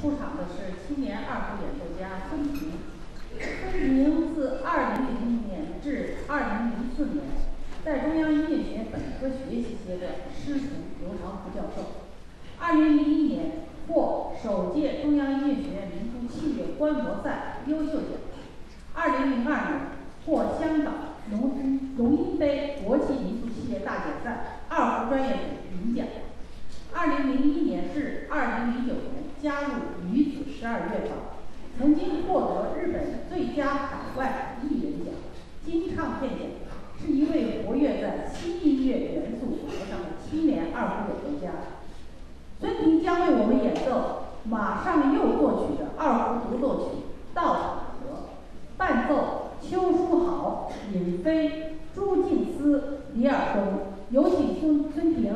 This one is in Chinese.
出场的是青年二胡演奏家孙平。孙平自二零零一年至二零零四年，在中央音乐学院本科学习阶段师从刘长福教授。二零零一年获首届中央音乐学院民族器乐观摩赛优秀奖。二零零二年获香港龙鹰龙鹰杯国际民族器乐大奖赛二胡专业组银奖。二零零一年至二零零九年加入女子十二乐坊，曾经获得日本最佳海外艺人奖、金唱片奖，是一位活跃在新音乐元素舞台上的青年二胡演奏家。孙婷将为我们演奏马上又作曲的二胡独奏曲稻草河，伴奏邱书豪、尹飞、朱静思、李尔东，有请孙孙婷。